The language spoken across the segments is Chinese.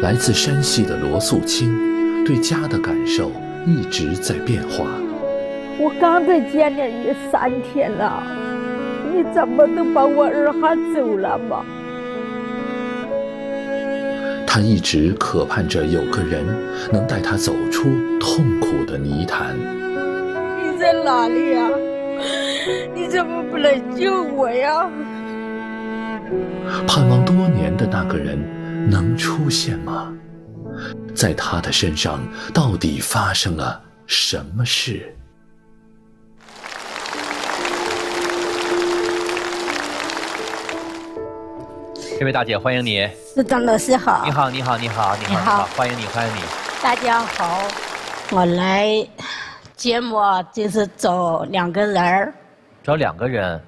来自山西的罗素清，对家的感受一直在变化。我刚才见了你三天了，你怎么能把我儿喊走了吗？他一直渴盼着有个人能带他走出痛苦的泥潭。你在哪里呀？你怎么不来救我呀？盼望多年的那个人能出现吗？在他的身上到底发生了什么事？这位大姐，欢迎你。是张老师好。你好，你好，你好，你好，欢迎你，欢迎你。大家好，我来节目就是找两个人儿。找两个人。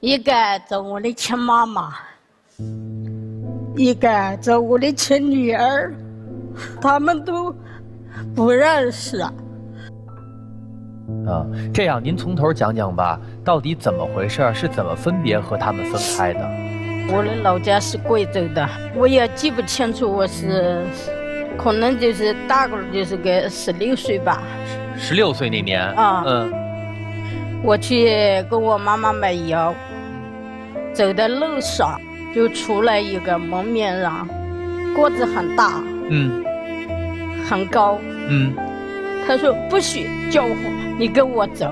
一个找我的亲妈妈，一个做我的亲女儿，他们都不认识。啊，这样您从头讲讲吧，到底怎么回事？是怎么分别和他们分开的？我的老家是贵州的，我也记不清楚，我是可能就是大个就是个十六岁吧。十六岁那年啊，嗯，我去给我妈妈买药，走在路上就出来一个蒙面人，个子很大，嗯，很高，嗯，他说不许叫唤，你跟我走，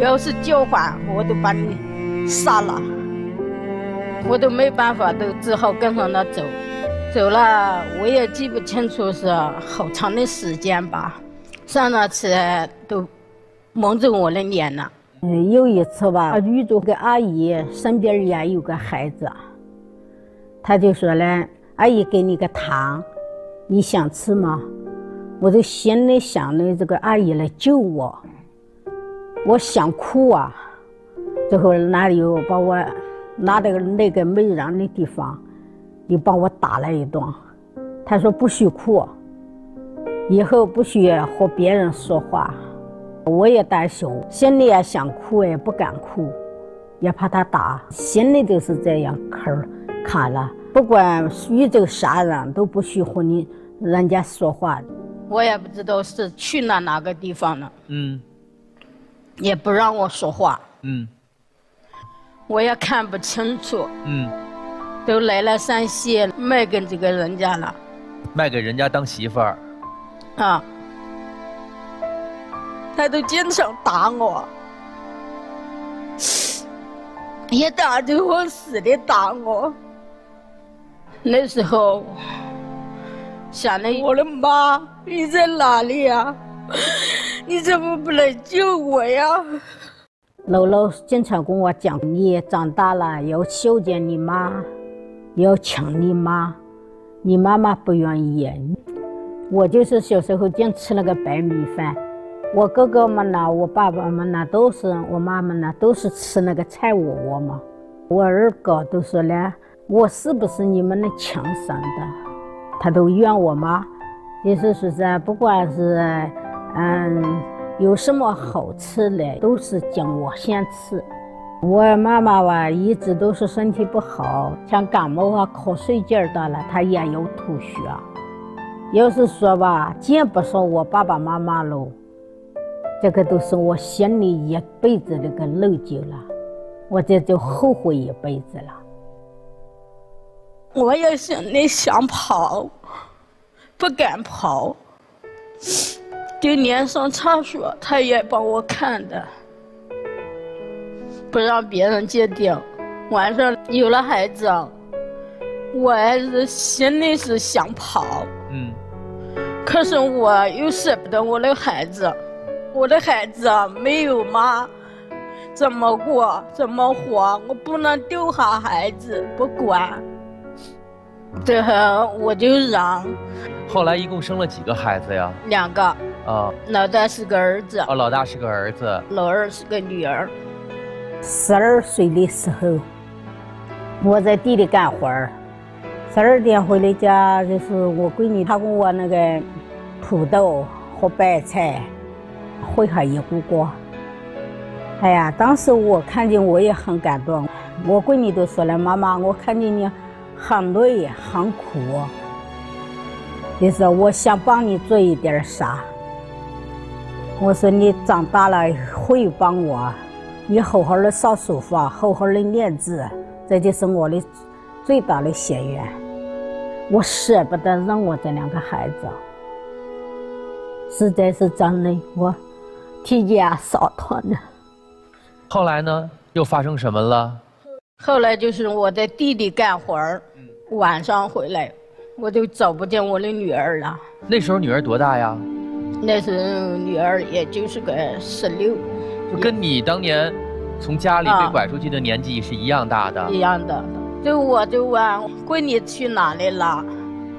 要是叫唤，我就把你杀了。我都没办法，都只好跟上他走。走了，我也记不清楚是好长的时间吧。上了车都蒙着我的脸了。嗯，有一次吧，遇着个阿姨身边也有个孩子，他就说呢：“阿姨给你个糖，你想吃吗？”我就心里想的这个阿姨来救我，我想哭啊。最后哪里有把我。拿到那个没人的地方，又把我打了一顿。他说不许哭，以后不许和别人说话。我也担心，心里也想哭，也不敢哭，也怕他打，心里就是这样坎儿卡了。不管遇着啥人都不许和你人家说话。我也不知道是去了哪个地方了。嗯。也不让我说话。嗯。我也看不清楚。嗯，都来了山西卖给这个人家了。卖给人家当媳妇儿。啊。他都经常打我，一打就会死的打我。那时候想的我的妈，你在哪里呀？你怎么不来救我呀？姥姥经常跟我讲：“你长大了要孝敬你妈，要亲你妈。你妈妈不愿意。我就是小时候净吃那个白米饭。我哥哥们呢，我爸爸们呢，都是我妈妈呢，都是吃那个菜窝窝嘛。我二哥都说了，我是不是你们的亲生的？他都怨我妈，意思是说，不管是嗯。”有什么好吃的，都是叫我先吃。我妈妈吧，一直都是身体不好，像感冒啊、瞌睡劲儿大了，她也要吐血。要是说吧，见不上我爸爸妈妈喽，这个都是我心里一辈子那个漏酒了，我这就后悔一辈子了。我也心里想跑，不敢跑。就连上厕所，他也帮我看的，不让别人鉴定。晚上有了孩子，我还是心里是想跑，嗯，可是我又舍不得我的孩子，我的孩子没有妈，怎么过怎么活？我不能丢下孩子不管，这我就让。后来一共生了几个孩子呀？两个。啊，老大是个儿子。哦，老大是个儿子。老二是个女儿。十二岁的时候，我在地里干活儿，十二点回了家，就是我闺女她给我那个土豆和白菜烩上一锅锅。哎呀，当时我看见我也很感动，我闺女都说了：“妈妈，我看见你很累很苦，你说我想帮你做一点啥？我说你长大了会帮我，你好好的上书房，好好的练字，这就是我的最大的心愿。我舍不得让我这两个孩子，实在是真的，我替家扫团了。后来呢？又发生什么了？后来就是我在地里干活儿，晚上回来，我就找不见我的女儿了。那时候女儿多大呀？那时候女儿也就是个十六，就跟你当年从家里被拐出去的年纪是一样大的。一样的，就我就问闺女去哪里了，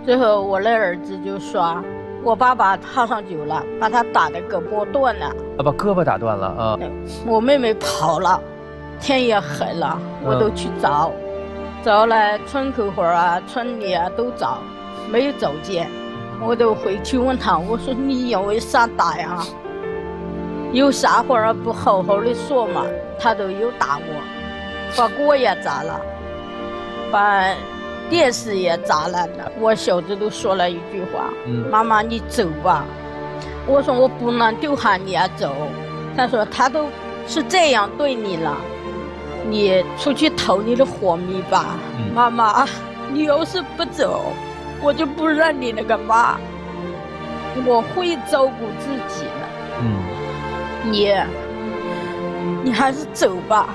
最后我的儿子就说，我爸爸喝上酒了，把他打的胳膊断了。啊，把胳膊打断了啊！我妹妹跑了。天也黑了，我都去找，找了村口户啊、村里啊都找，没有找见。我都回去问他，我说你因为啥打呀？有啥话不好好的说嘛？他都又打我，把锅也砸了，把电视也砸烂了。我小子都说了一句话：“妈妈，你走吧。”我说我不能丢下你啊，走。他说他都是这样对你了。你出去讨你的活米吧，妈妈。你要是不走，我就不认你那个妈。我会照顾自己的。嗯。你，你还是走吧。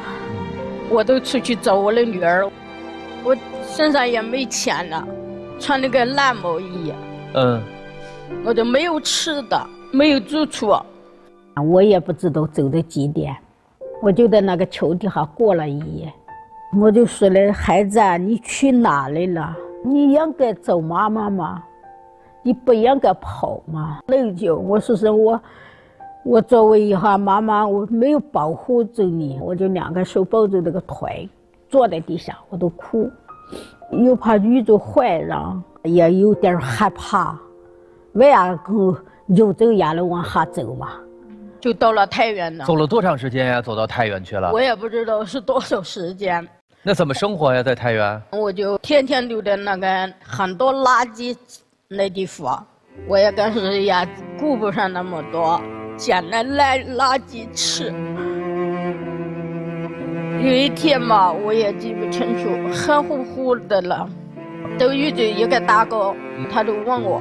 我都出去找我的女儿，我身上也没钱了，穿那个烂毛衣。嗯。我就没有吃的，没有住处。我也不知道走到几点。我就在那个桥底下过了一夜，我就说了：“孩子，你去哪里了？你应该找妈妈吗？你不应该跑吗？”内疚。我说是我，我作为一下妈妈，我没有保护着你，我就两个手抱着那个腿，坐在地下，我都哭，又怕遇着坏人，也有点害怕，为啥够就这样的往下走嘛？就到了太原了，走了多长时间呀？走到太原去了，我也不知道是多少时间。那怎么生活呀？在太原，我就天天留在那个很多垃圾那地方，我也跟是也顾不上那么多，捡那烂垃圾吃。有一天嘛，我也记不清楚，黑乎乎的了，都遇着一个大哥，他就问我，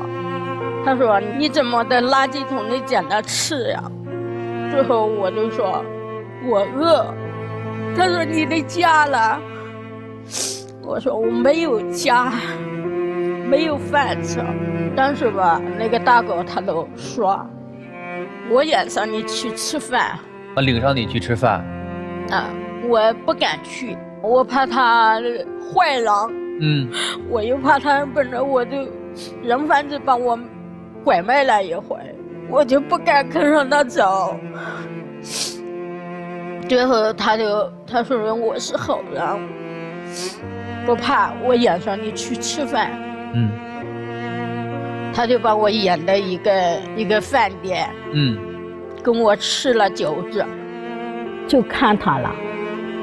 他说：“你怎么在垃圾桶里捡的吃呀？”最后我就说，我饿。他说你的家了。我说我没有家，没有饭吃。但是吧，那个大哥他都说，我也上你去吃饭。我领上你去吃饭。啊，我不敢去，我怕他坏人。嗯。我又怕他本来我就人贩子把我拐卖了一回。我就不敢跟上他走，最后他就他说我是好人，不怕我演上你去吃饭。嗯，他就把我演到一个一个饭店。嗯，跟我吃了饺子，就看他了，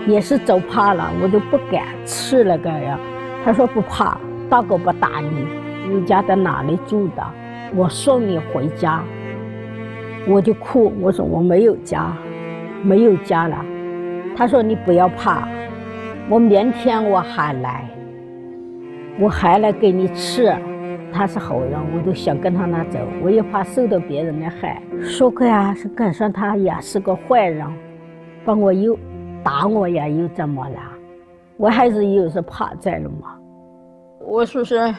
也是走怕了，我就不敢吃那个呀。他说不怕，大哥不打你，你家在哪里住的？我送你回家。我就哭，我说我没有家，没有家了。他说你不要怕，我明天我还来，我还来给你吃。他是好人，我都想跟他那走，我也怕受到别人的害。说个呀，是赶上他也是个坏人，把我又打我呀，又怎么了？我还是又是怕在了嘛。我说是，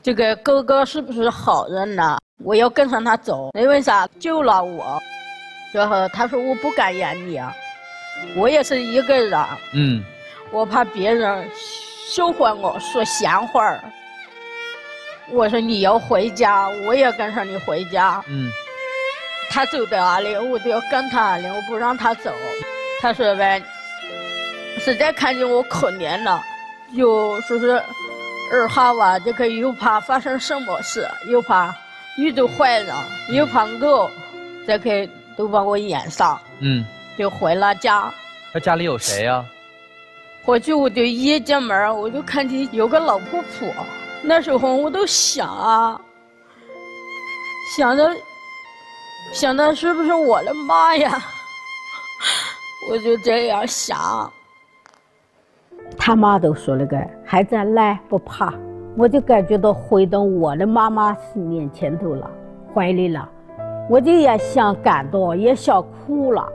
这个哥哥是不是好人呢？我要跟上他走，因为啥？救了我，然后他说我不敢演你啊，我也是一个人，嗯，我怕别人笑话我说闲话儿。我说你要回家，我也跟上你回家，嗯，他走到哪里，我都要跟他哪里，我不让他走。他说呗，实在看见我可怜了，就说是二哈娃，这个又怕发生什么事，又怕。遇到坏人，又怕饿，这个都把我演上。嗯，就回了家。他家里有谁呀？回去我就一进门，我就看见有个老婆婆。那时候我都想啊，想着，想着是不是我的妈呀？我就这样想。他妈都说了个孩子来不怕，我就感觉到回到我的妈妈面前头了，怀里了，我就也想感动，也想哭了，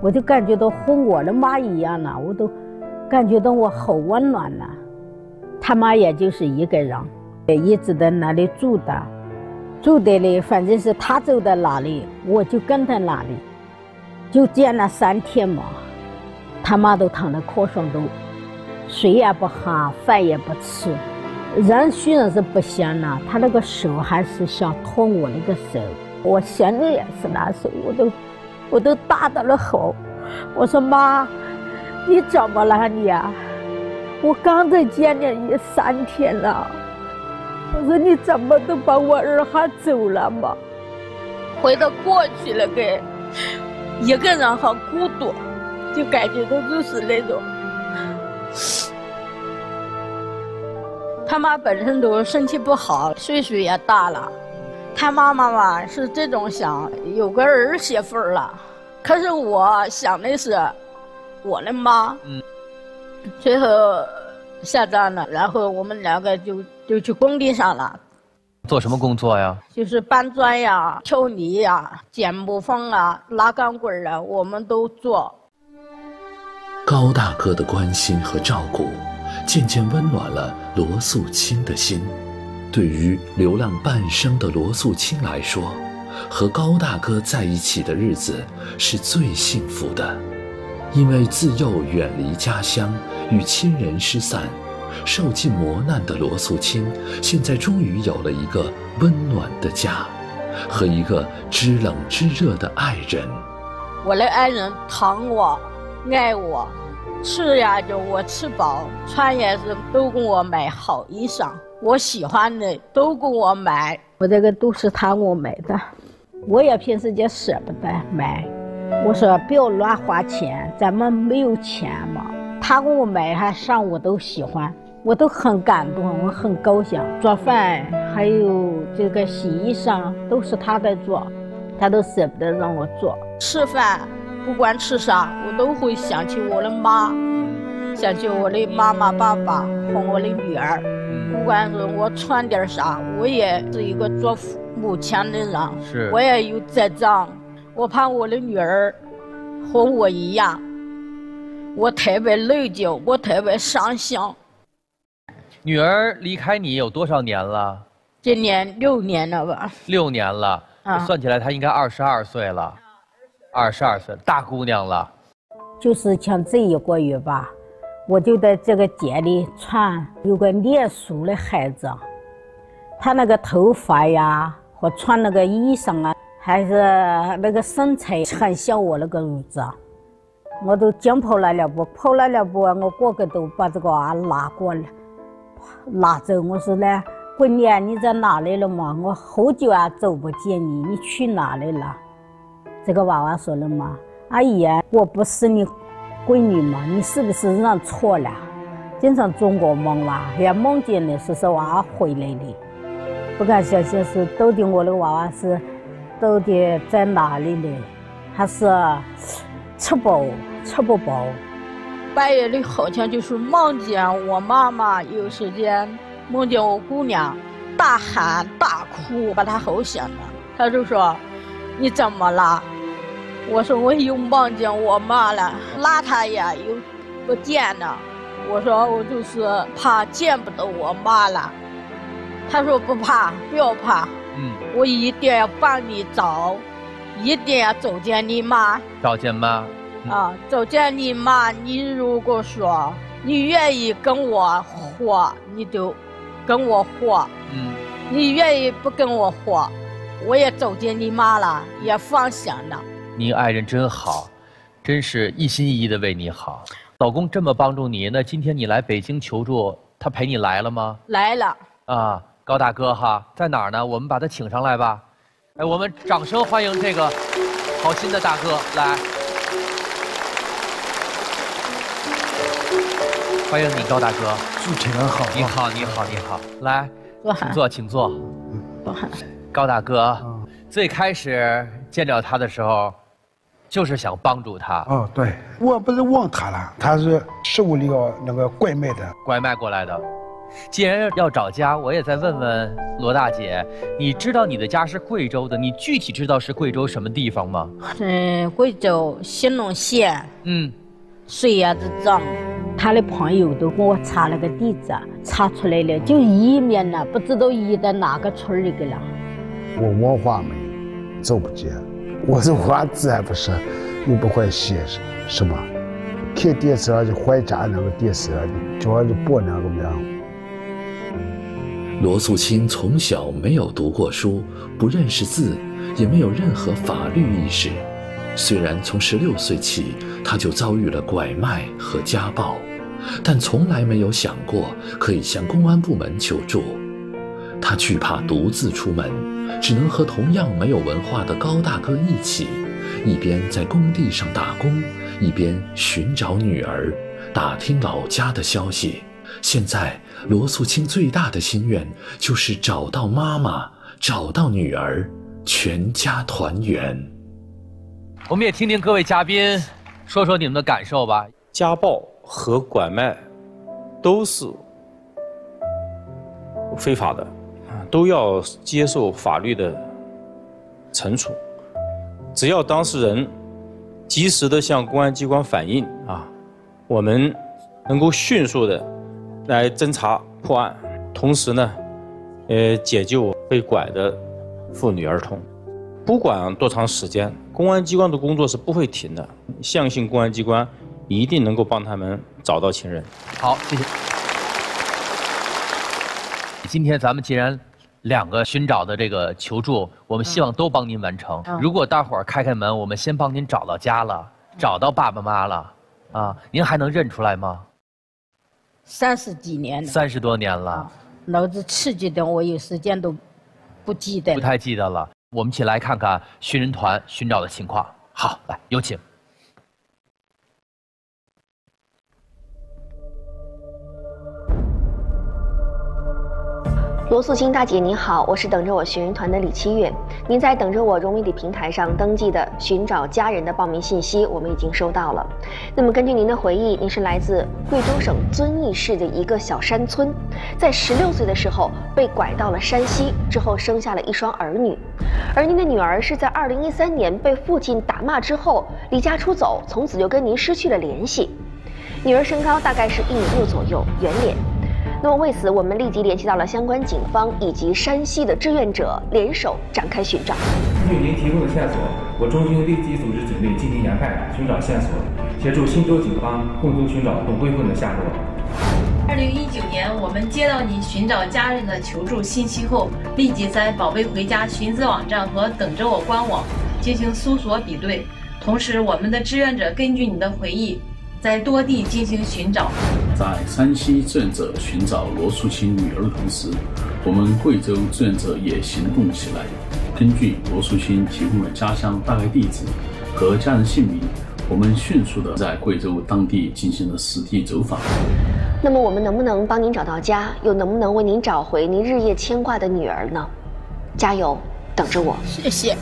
我就感觉到和我的妈一样了，我都感觉到我好温暖了。他妈也就是一个人，也一直在那里住的，住的嘞，反正是他走到哪里，我就跟在哪里，就见了三天嘛，他妈都躺在炕上都。水也不喝，饭也不吃，人虽然是不行了，他那个手还是想托我那个手。我心里也是难受，我都，我都大到了吼，我说妈，你怎么了你啊？我刚才见了你三天了，我说你怎么都把我儿还走了嘛？回到过去了，给一个人好孤独，就感觉到就是那种。他妈本身都身体不好，岁数也大了。他妈妈嘛是这种想有个儿媳妇了，可是我想的是我的妈。嗯。最后下葬了，然后我们两个就就去工地上了。做什么工作呀？就是搬砖呀、挑泥呀、捡木缝啊、拉钢棍啊，我们都做。高大哥的关心和照顾。渐渐温暖了罗素清的心。对于流浪半生的罗素清来说，和高大哥在一起的日子是最幸福的，因为自幼远离家乡，与亲人失散，受尽磨难的罗素清，现在终于有了一个温暖的家，和一个知冷知热的爱人。我的爱人疼我，爱我。吃呀，就我吃饱；穿也是都给我买好衣裳，我喜欢的都给我买。我这个都是他给我买的，我也平时也舍不得买。我说不要乱花钱，咱们没有钱嘛。他给我买，还上我都喜欢，我都很感动，我很高兴。做饭还有这个洗衣裳都是他在做，他都舍不得让我做。吃饭。不管吃啥，我都会想起我的妈，想起我的妈妈、爸爸和我的女儿。不管是我穿点啥，我也是一个做母亲的人，我也有责任。我怕我的女儿和我一样，我特别内疚，我特别伤心。女儿离开你有多少年了？今年六年了吧？六年了，算起来她应该二十二岁了。二十二岁，大姑娘了。就是像这一个月吧，我就在这个街里穿有个念书的孩子，他那个头发呀和穿那个衣裳啊，还是那个身材很像我那个儿子。我都紧跑来了两步，跑了两步，我个个都把这个娃拉过来，拉走。我说呢，闺女，你在哪里了嘛？我好久啊走不见你，你去哪里了？这个娃娃说了嘛，阿姨啊，我不是你闺女嘛，你是不是认错了？经常做噩梦哇，也梦见的是是娃娃回来的，不敢相信是到底我的娃娃是到底在哪里呢？还是吃饱吃不饱？半夜里好像就是梦见我妈妈，有时间梦见我姑娘大喊大哭，把她吼醒了。她就说：“你怎么了？”我说我又梦见我妈了，邋遢呀又不见了。我说我就是怕见不到我妈了。他说不怕，不要怕。嗯，我一定要帮你找，一定要走见你妈。找见妈。啊，走见你妈。你如果说你愿意跟我活，你就跟我活。嗯。你愿意不跟我活，我也走见你妈了，也放心了。你爱人真好，真是一心一意的为你好。老公这么帮助你，那今天你来北京求助，他陪你来了吗？来了。啊，高大哥哈，在哪儿呢？我们把他请上来吧。哎，我们掌声欢迎这个好心的大哥来。欢迎你，高大哥。主持人好。你好，你好，你好。来，请坐，请坐。高大哥。最开始见到他的时候，就是想帮助他。哦，对，我不是忘他了，他是十五六那个拐卖的，拐卖过来的。既然要找家，我也再问问罗大姐，你知道你的家是贵州的，你具体知道是贵州什么地方吗？嗯，贵州兴隆县。嗯，水鸭子庄。他的朋友都给我查了个地址，查出来了，就移民了，不知道移到哪个村里去了。我文化没，走不见。我是娃子还不是，又不会写什么，看电视上就回家那个电视上就好就播那个样。罗素清从小没有读过书，不认识字，也没有任何法律意识。虽然从十六岁起，他就遭遇了拐卖和家暴。但从来没有想过可以向公安部门求助，他惧怕独自出门，只能和同样没有文化的高大哥一起，一边在工地上打工，一边寻找女儿，打听老家的消息。现在，罗素清最大的心愿就是找到妈妈，找到女儿，全家团圆。我们也听听各位嘉宾说说你们的感受吧。家暴。和拐卖都是非法的，都要接受法律的惩处。只要当事人及时的向公安机关反映啊，我们能够迅速的来侦查破案，同时呢，呃，解救被拐的妇女儿童。不管多长时间，公安机关的工作是不会停的。相信公安机关。一定能够帮他们找到亲人。好，谢谢。今天咱们既然两个寻找的这个求助，我们希望都帮您完成。如果大伙儿开开门，我们先帮您找到家了，找到爸爸妈妈了，啊，您还能认出来吗？三十几年了。三十多年了。脑子刺激的，我有时间都不记得。不太记得了。我们一起来看看寻人团寻找的情况。好，来有请。罗素清大姐您好，我是等着我寻人团的李七月。您在等着我融媒体平台上登记的寻找家人的报名信息，我们已经收到了。那么根据您的回忆，您是来自贵州省遵义市的一个小山村，在十六岁的时候被拐到了山西，之后生下了一双儿女。而您的女儿是在二零一三年被父亲打骂之后离家出走，从此就跟您失去了联系。女儿身高大概是一米六左右，圆脸。那么为此，我们立即联系到了相关警方以及山西的志愿者，联手展开寻找。根据您提供的线索，我中心立即组织警力进行研判，寻找线索，协助忻州警方共同寻找董慧凤的下落。二零一九年，我们接到您寻找家人的求助信息后，立即在“宝贝回家”寻子网站和“等着我”官网进行搜索比对，同时我们的志愿者根据你的回忆。在多地进行寻找，在山西志愿者寻找罗素清女儿的同时，我们贵州志愿者也行动起来。根据罗素清提供的家乡大概地址和家人姓名，我们迅速的在贵州当地进行了实地走访。那么，我们能不能帮您找到家，又能不能为您找回您日夜牵挂的女儿呢？加油，等着我。谢谢。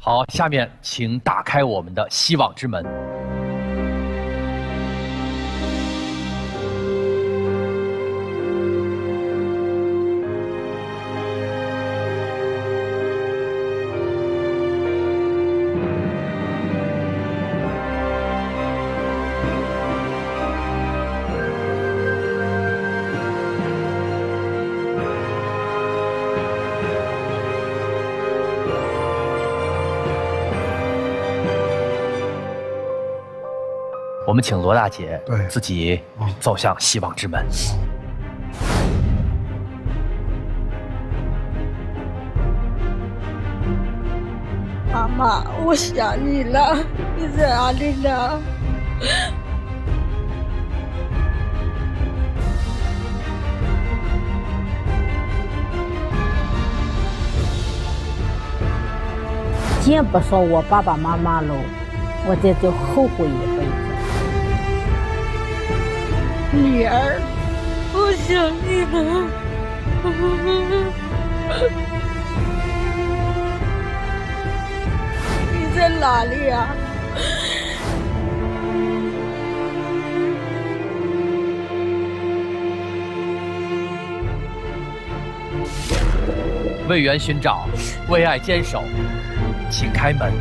好，下面请打开我们的希望之门。我们请罗大姐自己走向希望之门。妈妈，我想你了，你在哪里呢？见不上我爸爸妈妈了，我这就后悔一辈子。女儿，我想你了。你在哪里啊？为缘寻找，为爱坚守，请开门。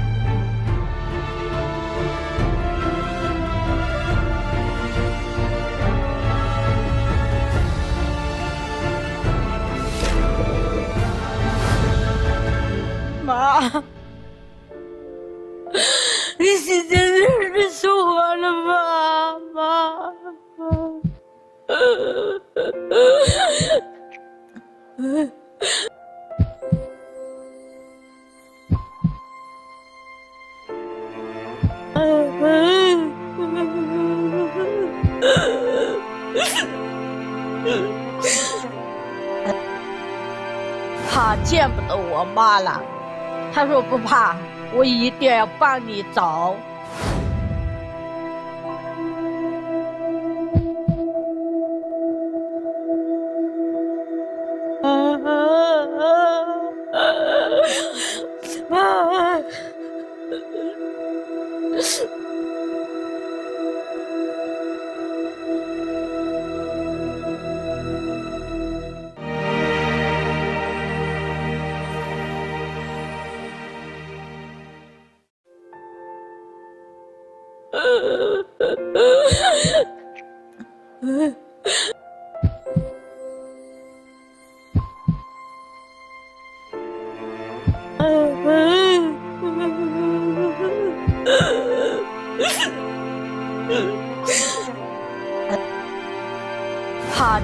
他见不得我妈了，他说不怕，我一定要帮你找。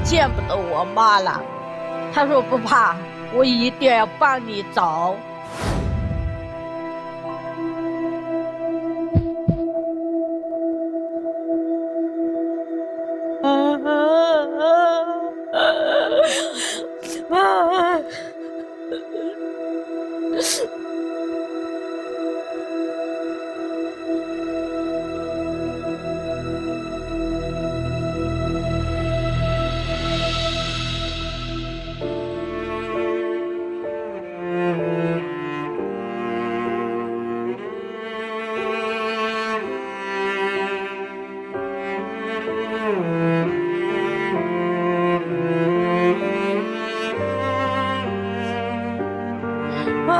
见不得我妈了，他说不怕，我一定要帮你找。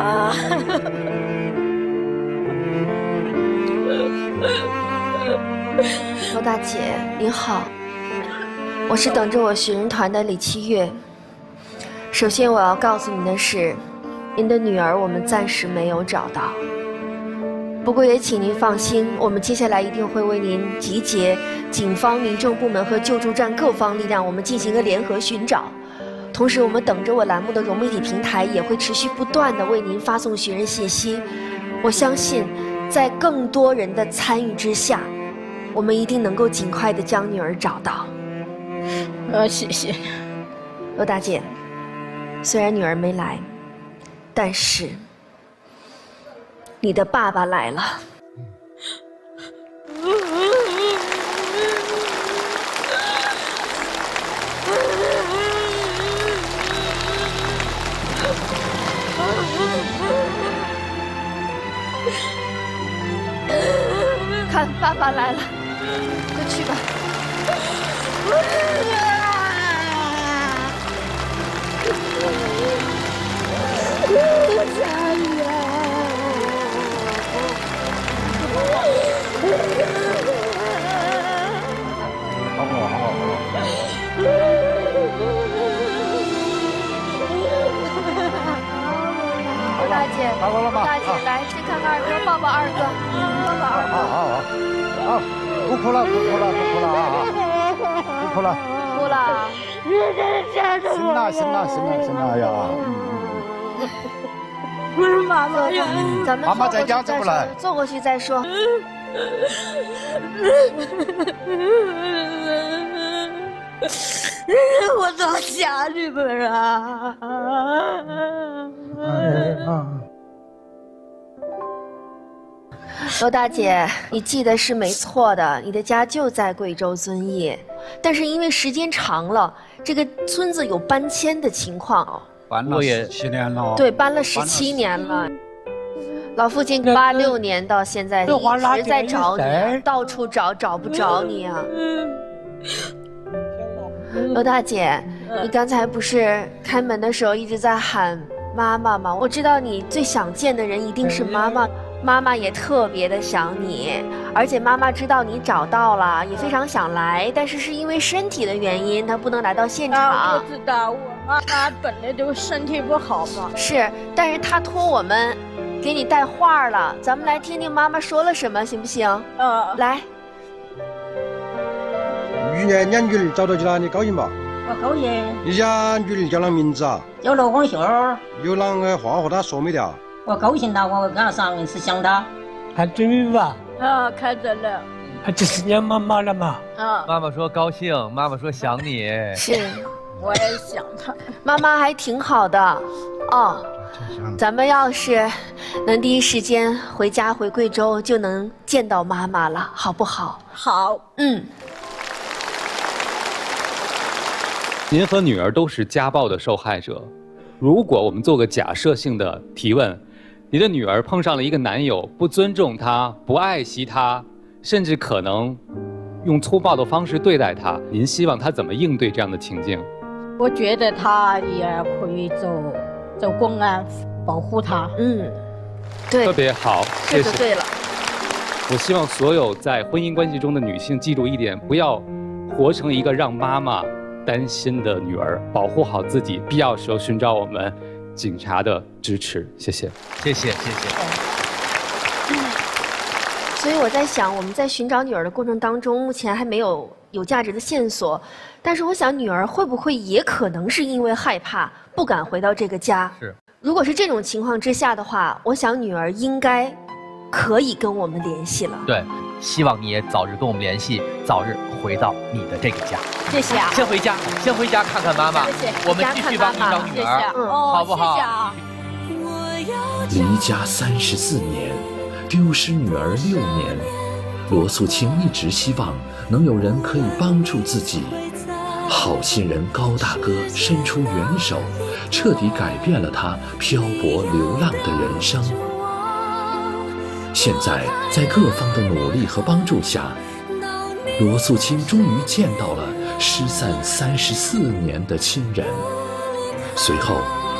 罗大姐您好，我是等着我寻人团的李七月。首先我要告诉您的是，您的女儿我们暂时没有找到。不过也请您放心，我们接下来一定会为您集结警方、民政部门和救助站各方力量，我们进行一个联合寻找。同时，我们等着我栏目的融媒体平台也会持续不断的为您发送寻人信息。我相信，在更多人的参与之下，我们一定能够尽快的将女儿找到。呃，谢谢，罗大姐。虽然女儿没来，但是。你的爸爸来了。是妈妈呀，咱们妈妈在家，不来。坐过去再说。我多想你们啊！罗大姐，你记得是没错的，你的家就在贵州遵义，但是因为时间长了，这个村子有搬迁的情况。搬了十七年了。对，搬了十七年了。老父亲八六年到现在一直在找你，到处找找不着你啊。罗大姐，你刚才不是开门的时候一直在喊妈妈吗？我知道你最想见的人一定是妈妈。妈妈也特别的想你，而且妈妈知道你找到了，也非常想来，但是是因为身体的原因，她不能来到现场。我知道，我妈妈本来就身体不好嘛。是，但是她托我们给你带话了，咱们来听听妈妈说了什么，行不行？嗯，来。女儿，两女儿找到你了，你高兴吧？我高兴。你家女儿叫啷名字啊？叫罗光秀。有啷个话和她说没得啊？我高兴了，我跟她上是想她，看准吧？啊，看准了。他就是你妈妈了嘛？啊。妈妈说高兴，妈妈说想你。是，我也想她。妈妈还挺好的，哦。咱们要是能第一时间回家回贵州，就能见到妈妈了，好不好？好。嗯。您和女儿都是家暴的受害者，如果我们做个假设性的提问。你的女儿碰上了一个男友，不尊重她，不爱惜她，甚至可能用粗暴的方式对待她。您希望她怎么应对这样的情境？我觉得她也可以走走公安，保护她。嗯，对，特别好，这就对了。我希望所有在婚姻关系中的女性记住一点：不要活成一个让妈妈担心的女儿，保护好自己，必要时候寻找我们。警察的支持，谢谢，谢谢，谢谢。所以我在想，我们在寻找女儿的过程当中，目前还没有有价值的线索。但是我想，女儿会不会也可能是因为害怕，不敢回到这个家？是。如果是这种情况之下的话，我想女儿应该可以跟我们联系了。对。希望你也早日跟我们联系，早日回到你的这个家。谢谢啊！先回家，先回家看看妈妈。谢谢。我们继续帮你找女儿，好不好？谢谢啊！离家三十四年，丢失女儿六年，罗素清一直希望能有人可以帮助自己。好心人高大哥伸出援手，彻底改变了他漂泊流浪的人生。现在，在各方的努力和帮助下，罗素清终于见到了失散三十四年的亲人。随后，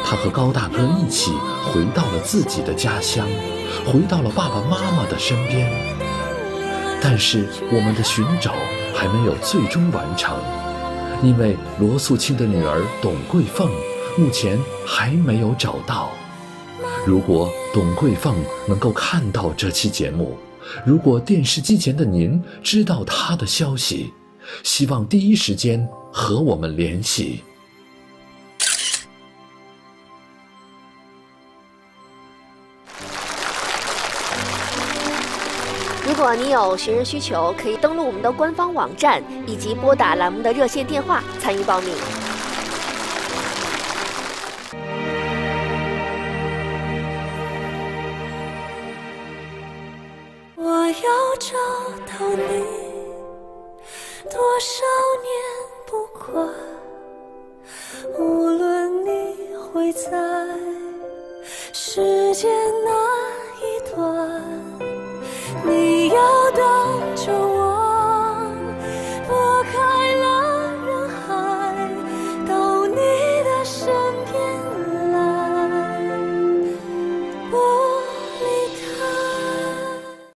他和高大哥一起回到了自己的家乡，回到了爸爸妈妈的身边。但是，我们的寻找还没有最终完成，因为罗素清的女儿董桂凤目前还没有找到。如果董桂凤能够看到这期节目，如果电视机前的您知道她的消息，希望第一时间和我们联系。如果你有寻人需求，可以登录我们的官方网站以及拨打栏目的热线电话参与报名。我要找到你，多少年不管，无论你会在世界哪。要的就